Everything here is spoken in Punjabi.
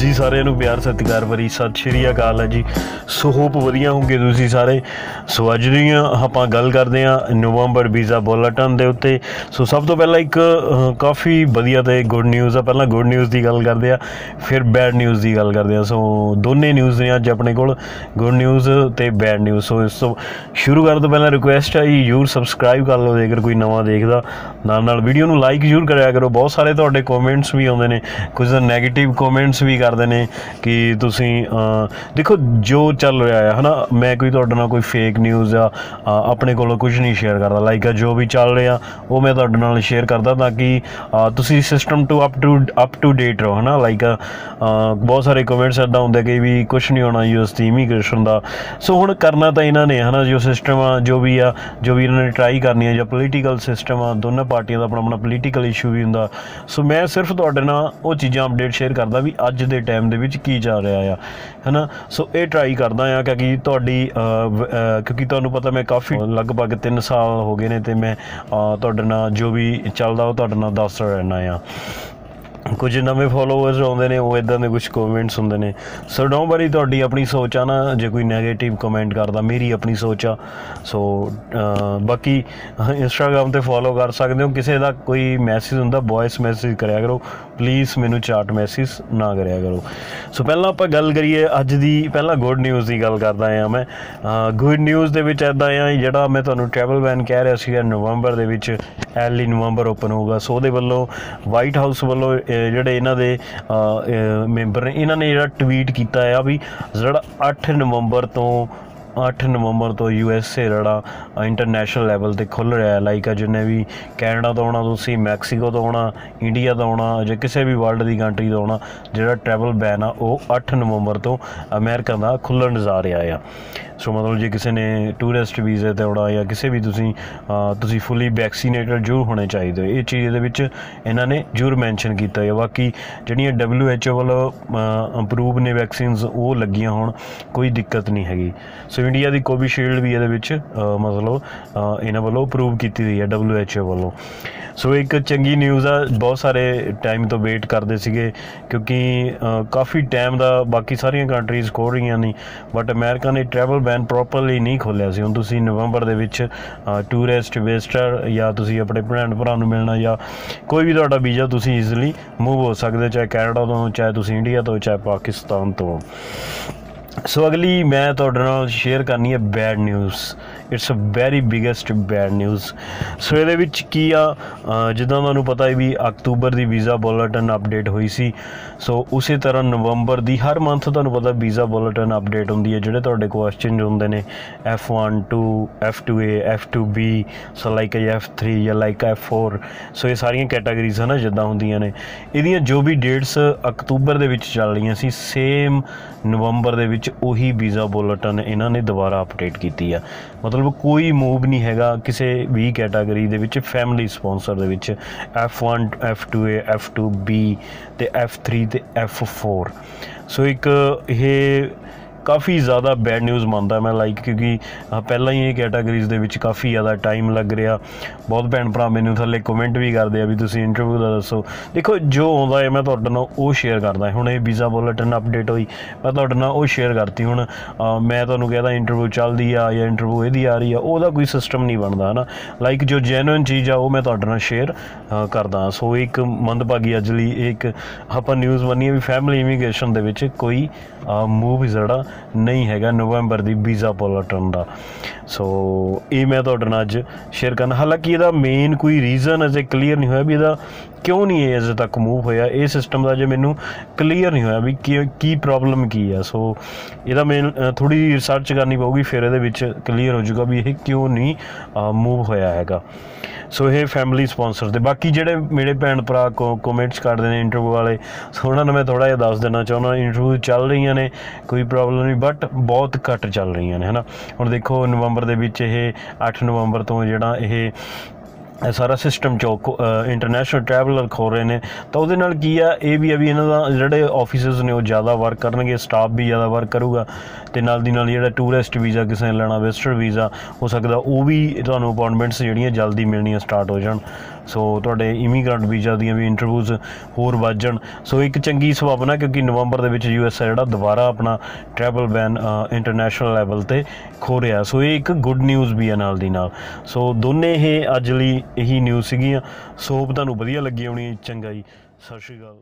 ਜੀ ਸਾਰਿਆਂ ਨੂੰ ਪਿਆਰ, ਸਤਿਕਾਰ ਭਰੀ ਸਤਿ ਸ਼੍ਰੀ ਅਕਾਲ ਹੈ ਜੀ। ਸੋ ਹੋਪ ਵਧੀਆ ਹੋਗੇ ਤੁਸੀਂ ਸਾਰੇ। ਸੋ ਅੱਜ ਦੀਆਂ ਆਪਾਂ ਗੱਲ ਕਰਦੇ ਹਾਂ ਨਵੰਬਰ ਵੀਜ਼ਾ ਬੁਲੇਟਿਨ ਦੇ ਉੱਤੇ। ਸੋ ਸਭ ਤੋਂ ਪਹਿਲਾਂ ਇੱਕ ਕਾਫੀ ਵਧੀਆ ਤੇ ਗੁੱਡ ਨਿਊਜ਼ ਆ। ਪਹਿਲਾਂ ਗੁੱਡ ਨਿਊਜ਼ ਦੀ ਗੱਲ ਕਰਦੇ ਆ ਫਿਰ ਬੈਡ ਨਿਊਜ਼ ਦੀ ਗੱਲ ਕਰਦੇ ਆ ਸੋ ਦੋਨੇ ਨਿਊਜ਼ ਨੇ ਅੱਜ ਆਪਣੇ ਕੋਲ ਗੁੱਡ ਨਿਊਜ਼ ਤੇ ਬੈਡ ਨਿਊਜ਼ ਸੋ ਇਸ ਤੋਂ ਸ਼ੁਰੂ ਕਰਨ ਤੋਂ ਪਹਿਲਾਂ ਰਿਕੁਐਸਟ ਹੈ ਜੀ, ਜਰੂਰ ਸਬਸਕ੍ਰਾਈਬ ਕਰ ਲਓ ਜੇਕਰ ਕੋਈ ਨਵਾਂ ਦੇਖਦਾ। ਨਾਲ ਨਾਲ ਵੀਡੀਓ ਨੂੰ ਲਾਈਕ ਜਰੂਰ ਕਰਿਆ ਕਰੋ। ਬਹੁਤ ਸਾਰੇ ਤੁਹਾਡੇ ਕਮੈਂਟਸ ਵੀ ਆਉਂਦੇ ਨੇ। ਕੁਝ ਨੈਗੇਟਿਵ ਕਮੈਂਟਸ ਵੀ ਕਰ ਕਰਦੇ ਨੇ ਕਿ ਤੁਸੀਂ ਦੇਖੋ ਜੋ ਚੱਲ ਰਿਹਾ ਹੈ ਹਨਾ, ਮੈਂ ਕੋਈ ਤੁਹਾਡੇ ਨਾਲ ਕੋਈ ਫੇਕ ਨਿਊਜ਼ ਆ ਆਪਣੇ ਕੋਲੋਂ ਕੁਝ ਨਹੀਂ ਸ਼ੇਅਰ ਕਰਦਾ। ਲਾਈਕ ਜੋ ਵੀ ਚੱਲ ਰਿਹਾ, ਉਹ ਮੈਂ ਤੁਹਾਡੇ ਨਾਲ ਸ਼ੇਅਰ ਕਰਦਾ ਤਾਂ ਕਿ ਤੁਸੀਂ system to up to up to date ਰਹੋ, ਹਨਾ। ਲਾਈਕ ਬਹੁਤ ਸਾਰੇ ਕਮੈਂਟਸ ਇਦਾਂ ਹੁੰਦੇ ਕਿ ਵੀ ਕੁਝ ਨਹੀਂ ਹੋਣਾ ਯੂਐਸ ਦੀ ਇਮੀਗ੍ਰੇਸ਼ਨ ਦਾ ਸੋ ਹੁਣ ਕਰਨਾ ਤਾਂ ਇਹਨਾਂ ਨੇ, ਹਨਾ, ਜੋ ਸਿਸਟਮ ਆ, ਜੋ ਵੀ ਆ, ਜੋ ਵੀ ਇਹਨਾਂ ਨੇ ਟਰਾਈ ਕਰਨੀ ਆ, ਜਾਂ ਪੋਲੀਟੀਕਲ ਸਿਸਟਮ ਆ, ਦੋਨਾਂ ਪਾਰਟੀਆਂ ਦਾ ਆਪਣਾ ਆਪਣਾ ਪੋਲੀਟੀਕਲ ਇਸ਼ੂ ਵੀ ਹੁੰਦਾ। ਸੋ ਮੈਂ ਸਿਰਫ ਤੁਹਾਡੇ ਨਾਲ ਉਹ ਚੀਜ਼ਾਂ ਅਪਡੇਟ ਸ਼ੇਅਰ ਕਰਦਾ ਵੀ ਅੱਜ ਦੇ ਟਾਈਮ ਦੇ ਵਿੱਚ ਕੀ ਚੱਲ ਰਿਹਾ ਆ, ਹੈਨਾ? ਸੋ ਇਹ ਟਰਾਈ ਕਰਦਾ ਆ ਕਿਉਂਕਿ ਤੁਹਾਡੀ ਕਿਉਂਕਿ ਤੁਹਾਨੂੰ ਪਤਾ ਮੈਂ ਕਾਫੀ ਲਗਭਗ 3 ਸਾਲ ਹੋ ਗਏ ਨੇ ਤੇ ਮੈਂ ਤੁਹਾਡੇ ਨਾਲ ਜੋ ਵੀ ਚੱਲਦਾ ਉਹ ਤੁਹਾਡੇ ਨਾਲ ਦੱਸ ਰਹਿਣਾ ਆ। ਕੁਝ ਨਵੇਂ ਫੋਲੋਅਰਸ ਆਉਂਦੇ ਨੇ, ਉਹ ਇਦਾਂ ਦੇ ਕੁਝ ਕਮੈਂਟਸ ਹੁੰਦੇ ਨੇ। ਸੋ ਡੋਂਟ ਵਰੀ ਤੁਹਾਡੀ ਆਪਣੀ ਸੋਚ ਆ ਨਾ, ਜੇ ਕੋਈ 네ਗੇਟਿਵ ਕਮੈਂਟ ਕਰਦਾ, ਮੇਰੀ ਆਪਣੀ ਸੋਚ ਆ। ਸੋ ਬਾਕੀ ਇੰਸਟਾਗ੍ਰam ਤੇ ਫੋਲੋ ਕਰ ਸਕਦੇ ਹੋ, ਕਿਸੇ ਦਾ ਕੋਈ ਮੈਸੇਜ ਹੁੰਦਾ ਵੌਇਸ ਮੈਸੇਜ ਕਰਿਆ ਕਰੋ। ਪਲੀਜ਼ ਮੈਨੂੰ ਚਾਟ ਮੈਸੇਜ ਨਾ ਕਰਿਆ ਕਰੋ। ਸੋ ਪਹਿਲਾਂ ਆਪਾਂ ਗੱਲ ਕਰੀਏ ਅੱਜ ਦੀ ਪਹਿਲਾਂ ਗੁੱਡ ਨਿਊਜ਼ ਦੀ ਗੱਲ ਕਰਦਾ ਆ ਮੈਂ। ਗੁੱਡ ਨਿਊਜ਼ ਦੇ ਵਿੱਚ ਇਦਾਂ ਆ, ਜਿਹੜਾ ਮੈਂ ਤੁਹਾਨੂੰ ਟਰੈਵਲ ਬੈਨ ਕਹਿ ਰਿਹਾ ਸੀਗਾ ਨਵੰਬਰ ਦੇ ਵਿੱਚ ਐਰਲੀ ਨਵੰਬਰ ਓਪਨ ਹੋਊਗਾ। ਸੋ ਉਹਦੇ ਵੱਲੋਂ ਵਾਈਟ ਹਾਊਸ ਵੱਲੋਂ ਜਿਹੜੇ ਇਹਨਾਂ ਦੇ ਮੈਂਬਰ ਨੇ, ਇਹਨਾਂ ਨੇ ਜਿਹੜਾ ਟਵੀਟ ਕੀਤਾ ਆ ਵੀ ਜਿਹੜਾ 8 ਨਵੰਬਰ ਤੋਂ 8 ਨਵੰਬਰ ਤੋਂ ਯੂ ਐਸ ਏ ਜਿਹੜਾ ਇੰਟਰਨੈਸ਼ਨਲ ਲੈਵਲ ਤੇ ਖੁੱਲ ਰਿਹਾ ਹੈ। ਲਾਈਕ ਜਿੰਨੇ ਵੀ ਕੈਨੇਡਾ ਤੋਂ ਆਉਣਾ, ਤੁਸੀਂ ਮੈਕਸੀਕੋ ਤੋਂ ਆਉਣਾ, ਇੰਡੀਆ ਤੋਂ ਆਉਣਾ ਜਾਂ ਕਿਸੇ ਵੀ ਵਰਲਡ ਦੀ ਕੰਟਰੀ ਤੋਂ ਆਉਣਾ, ਜਿਹੜਾ ਟਰੈਵਲ ਬੈਨ ਆ, ਉਹ 8 ਨਵੰਬਰ ਤੋਂ ਅਮਰੀਕਾ ਦਾ ਖੁੱਲਣ ਜਾ ਰਿਹਾ ਆ। ਸੋ ਮਤਲਬ ਜੇ ਕਿਸੇ ਨੇ ਟੂਰਿਸਟ ਵੀਜ਼ੇ ਤੇ ਆਉਣਾ ਜਾਂ ਕਿਸੇ ਵੀ ਤੁਸੀਂ ਤੁਸੀਂ ਫੁੱਲੀ ਵੈਕਸੀਨੇਟਡ ਜ਼ਰੂਰ ਹੋਣੇ ਚਾਹੀਦੇ ਹੋ। ਇਹ ਚੀਜ਼ ਦੇ ਵਿੱਚ ਇਹਨਾਂ ਨੇ ਜ਼ਰੂਰ ਮੈਂਸ਼ਨ ਕੀਤਾ ਹੈ। ਬਾਕੀ ਜਿਹੜੀਆਂ WHO ਵੱਲੋਂ ਅਪਰੂਵ ਨੇ ਵੈਕਸੀਨਸ ਉਹ ਲੱਗੀਆਂ ਹੋਣ, ਕੋਈ ਦਿੱਕਤ ਨਹੀਂ ਹੈਗੀ। ਸੋ ਇੰਡੀਆ ਦੀ ਕੋਵਿਸ਼ੀਲਡ ਵੀ ਇਹਦੇ ਵਿੱਚ ਮਤਲਬ ਇਹਨਾਂ ਵੱਲੋਂ ਅਪਰੂਵ ਕੀਤੀ ਗਈ ਹੈ, WHO ਵੱਲੋਂ। ਸੋ ਇੱਕ ਚੰਗੀ ਨਿਊਜ਼ ਆ, ਬਹੁਤ ਸਾਰੇ ਟਾਈਮ ਤੋਂ ਵੇਟ ਕਰਦੇ ਸੀਗੇ ਕਿਉਂਕਿ ਕਾਫੀ ਟਾਈਮ ਦਾ ਬਾਕੀ ਸਾਰੀਆਂ ਕੰਟਰੀਜ਼ ਖੋਲ ਰਹੀਆਂ ਨੇ ਬਟ ਅਮਰੀਕਾ ਨੇ ਟਰੈਵਲ ਬੈਨ ਪ੍ਰੋਪਰਲੀ ਨਹੀਂ ਖੋਲਿਆ ਸੀ। ਹੁਣ ਤੁਸੀਂ ਨਵੰਬਰ ਦੇ ਵਿੱਚ ਟੂਰਿਸਟ ਵਿਜ਼ਟਰ ਜਾਂ ਤੁਸੀਂ ਆਪਣੇ ਭੈਣ ਭਰਾ ਨੂੰ ਮਿਲਣਾ ਜਾਂ ਕੋਈ ਵੀ ਤੁਹਾਡਾ ਵੀਜ਼ਾ ਤੁਸੀਂ ਈਜ਼ੀਲੀ ਮੂਵ ਹੋ ਸਕਦੇ, ਚਾਹੇ ਕੈਨੇਡਾ ਤੋਂ, ਚਾਹੇ ਤੁਸੀਂ ਇੰਡੀਆ ਤੋਂ, ਚਾਹੇ ਪਾਕਿਸਤਾਨ ਤੋਂ। ਸੋ ਅਗਲੀ ਮੈਂ ਤੁਹਾਡੇ ਨਾਲ ਸ਼ੇਅਰ ਕਰਨੀ ਹੈ bad news it's a very biggest bad news so ਇਹਦੇ ਵਿੱਚ ਕੀ ਆ? ਜਿੱਦਾਂ ਤੁਹਾਨੂੰ ਪਤਾ ਹੈ ਵੀ ਅਕਤੂਬਰ ਦੀ ਵੀਜ਼ਾ ਬੁਲੇਟਿਨ ਅਪਡੇਟ ਹੋਈ ਸੀ। ਸੋ ਉਸੇ ਤਰ੍ਹਾਂ ਨਵੰਬਰ ਦੀ ਹਰ ਮੰਥ ਤੁਹਾਨੂੰ ਪਤਾ ਵੀਜ਼ਾ ਬੁਲੇਟਿਨ ਅਪਡੇਟ ਹੁੰਦੀ ਹੈ, ਜਿਹੜੇ ਤੁਹਾਡੇ ਕੁਐਸਚਨ ਹੁੰਦੇ ਨੇ। F1 2 F2A F2B so like F3 ਜਾਂ ਲਾਈਕ F4 ਸੋ ਇਹ ਸਾਰੀਆਂ ਕੈਟਾਗਰੀਜ਼ ਹਨ, ਜਿੱਦਾਂ ਹੁੰਦੀਆਂ ਨੇ। ਇਹਦੀਆਂ ਜੋ ਵੀ ਡੇਟਸ ਅਕਤੂਬਰ ਦੇ ਵਿੱਚ ਚੱਲ ਰਹੀਆਂ ਸੀ ਸੇਮ ਨਵੰਬਰ ਦੇ ਵਿੱਚ ਉਹੀ ਵੀਜ਼ਾ ਬੁਲੇਟਿਨ ਇਹਨਾਂ ਨੇ ਦੁਬਾਰਾ ਅਪਡੇਟ ਕੀਤੀ ਆ। ਮਤਲਬ ਮਤਲਬ ਕੋਈ ਮੂਵ ਨਹੀਂ ਹੈਗਾ ਕਿਸੇ ਵੀ ਕੈਟਾਗਰੀ ਦੇ ਵਿੱਚ ਫੈਮਿਲੀ ਸਪਾਂਸਰ ਦੇ ਵਿੱਚ। F1 F2A F2B ਤੇ F3 ਤੇ F4 ਸੋ ਇੱਕ ਇਹ ਕਾਫੀ ਜ਼ਿਆਦਾ ਬੈਡ ਨਿਊਜ਼ ਮੰਨਦਾ ਮੈਂ ਲਾਈਕ ਕਿਉਂਕਿ ਪਹਿਲਾਂ ਹੀ ਇਹ ਕੈਟਾਗਰੀਜ਼ ਦੇ ਵਿੱਚ ਕਾਫੀ ਜ਼ਿਆਦਾ ਟਾਈਮ ਲੱਗ ਰਿਹਾ। ਬਹੁਤ ਭੈਣ ਭਰਾ ਮੈਨੂੰ ਥੱਲੇ ਕਮੈਂਟ ਵੀ ਕਰਦੇ ਆ ਵੀ ਤੁਸੀਂ ਇੰਟਰਵਿਊ ਦਾ ਦੱਸੋ। ਦੇਖੋ, ਜੋ ਆਉਂਦਾ ਹੈ, ਮੈਂ ਤੁਹਾਡੇ ਨਾਲ ਉਹ ਸ਼ੇਅਰ ਕਰਦਾ ਹੁਣ ਇਹ ਵੀਜ਼ਾ ਬੁਲੇਟਿਨ ਅਪਡੇਟ ਹੋਈ, ਮੈਂ ਤੁਹਾਡੇ ਨਾਲ ਉਹ ਸ਼ੇਅਰ ਕਰਤੀ। ਹੁਣ ਮੈਂ ਤੁਹਾਨੂੰ ਕਹਿੰਦਾ ਇੰਟਰਵਿਊ ਚੱਲਦੀ ਆ ਜਾਂ ਇੰਟਰਵਿਊ ਇਹਦੀ ਆ ਰਹੀ ਆ, ਉਹਦਾ ਕੋਈ ਸਿਸਟਮ ਨਹੀਂ ਬਣਦਾ, ਹਨਾ? ਲਾਈਕ ਜੋ ਜੈਨੂਇਨ ਚੀਜ਼ ਆ, ਉਹ ਮੈਂ ਤੁਹਾਡੇ ਨਾਲ ਸ਼ੇਅਰ ਕਰਦਾ ਸੋ ਇੱਕ ਮੰਦਭਾਗੀ ਅੱਜ ਲਈ ਇੱਕ ਆਪਾਂ ਨਿਊਜ਼ ਬੰਨੀ ਵੀ ਫੈਮਿਲੀ ਇਮੀਗ੍ਰੇਸ਼ਨ ਦੇ ਵਿੱਚ ਕੋਈ ਮੂਵ ਜਿਹੜਾ ਨਹੀਂ ਹੈਗਾ ਨਵੰਬਰ ਦੀ ਵੀਜ਼ਾ ਪੋਲਟਨ ਦਾ। ਸੋ ਇਹ ਮੈਂ ਤੁਹਾਡੇ ਨਾਲ ਅੱਜ ਸ਼ੇਅਰ ਕਰਨਾ। ਹਾਲਾਂਕਿ ਇਹਦਾ ਮੇਨ ਕੋਈ ਰੀਜ਼ਨ ਅਜੇ ਕਲੀਅਰ ਨਹੀਂ ਹੋਇਆ ਵੀ ਇਹਦਾ ਕਿਉਂ ਨਹੀਂ ਇਹ ਅਜੇ ਤੱਕ ਮੂਵ ਹੋਇਆ। ਇਹ ਸਿਸਟਮ ਦਾ ਜੇ ਮੈਨੂੰ ਕਲੀਅਰ ਨਹੀਂ ਹੋਇਆ ਵੀ ਕੀ ਕੀ ਪ੍ਰੋਬਲਮ ਕੀ ਆ। ਸੋ ਇਹਦਾ ਮੈਂ ਥੋੜੀ ਰਿਸਰਚ ਕਰਨੀ ਪਊਗੀ, ਫਿਰ ਇਹਦੇ ਵਿੱਚ ਕਲੀਅਰ ਹੋ ਜਾਊਗਾ ਵੀ ਇਹ ਕਿਉਂ ਨਹੀਂ ਮੂਵ ਹੋਇਆ ਹੈਗਾ। ਸੋ ਇਹ ਫੈਮਿਲੀ ਸਪਾਂਸਰ ਦੇ। ਬਾਕੀ ਜਿਹੜੇ ਮੇਰੇ ਭੈਣ ਭਰਾ ਕਮੈਂਟਸ ਕਰਦੇ ਨੇ ਇੰਟਰਵਿਊ ਵਾਲੇ ਸੋ ਉਹਨਾਂ ਨੂੰ ਮੈਂ ਥੋੜਾ ਜਿਹਾ ਦੱਸ ਦੇਣਾ ਚਾਹੁੰਦਾ। ਇੰਟਰਵਿਊ ਚੱਲ ਰਹੀਆਂ ਨੇ, ਕੋਈ ਪ੍ਰੋਬਲਮ ਨਹੀਂ ਬਟ ਬਹੁਤ ਘੱਟ ਚੱਲ ਰਹੀਆਂ ਨੇ, ਹਨਾ? ਹੁਣ ਦੇਖੋ, ਨਵੰਬਰ ਦੇ ਵਿੱਚ ਇਹ 8 ਨਵੰਬਰ ਤੋਂ ਜਿਹੜਾ ਇਹ ਇਹ ਸਾਰਾ ਸਿਸਟਮ ਜੋ ਇੰਟਰਨੈਸ਼ਨਲ ਟਰੈਵਲਰ ਖੋ ਰਹੇ ਨੇ, ਤਾਂ ਉਹਦੇ ਨਾਲ ਕੀ ਆ, ਇਹ ਵੀ ਆ ਵੀ ਇਹਨਾਂ ਦਾ ਜਿਹੜੇ ਆਫਿਸਰਸ ਨੇ ਉਹ ਜ਼ਿਆਦਾ ਵਰਕ ਕਰਨਗੇ ਸਟਾਫ ਵੀ ਜ਼ਿਆਦਾ ਵਰਕ ਕਰੂਗਾ, ਤੇ ਨਾਲ ਦੀ ਨਾਲ ਜਿਹੜਾ ਟੂਰਿਸਟ ਵੀਜ਼ਾ ਕਿਸੇ ਨੇ ਲੈਣਾ ਵਿਜ਼ਟਰ ਵੀਜ਼ਾ ਹੋ ਸਕਦਾ ਉਹ ਵੀ ਤੁਹਾਨੂੰ ਅਪਾਇੰਟਮੈਂਟਸ ਜਿਹੜੀਆਂ ਜਲਦੀ ਮਿਲਣੀਆਂ ਸਟਾਰਟ ਹੋ ਜਾਣ। ਸੋ ਤੁਹਾਡੇ ਇਮੀਗ੍ਰੈਂਟ ਵੀਜ਼ਾ ਦੀਆਂ ਵੀ ਇੰਟਰਵਿਊਜ਼ ਹੋਰ ਵੱਧ ਜਾਣ। ਸੋ ਇੱਕ ਚੰਗੀ ਸੰਭਾਵਨਾ ਕਿਉਂਕਿ ਨਵੰਬਰ ਦੇ ਵਿੱਚ ਯੂ ਐਸ ਜਿਹੜਾ, ਦੁਬਾਰਾ ਆਪਣਾ ਟਰੈਵਲ ਬੈਨ ਇੰਟਰਨੈਸ਼ਨਲ ਲੈਵਲ ਤੇ ਖੋ ਰਿਹਾ। ਸੋ ਇਹ ਇੱਕ ਗੁੱਡ ਨਿਊਜ਼ ਵੀ ਹੈ ਨਾਲ ਦੀ ਨਾਲ। ਸੋ ਦੋਨੇ ਇਹ ਅੱਜ ਲਈ ਇਹੀ ਨਿਊਜ਼ ਸੀਗੀਆਂ। ਸੋ ਤੁਹਾਨੂੰ ਵਧੀਆ ਲੱਗੀ ਹੋਣੀ। ਚੰਗਾ ਜੀ। ਸਤਿ ਸ਼੍ਰੀ ਅਕਾਲ।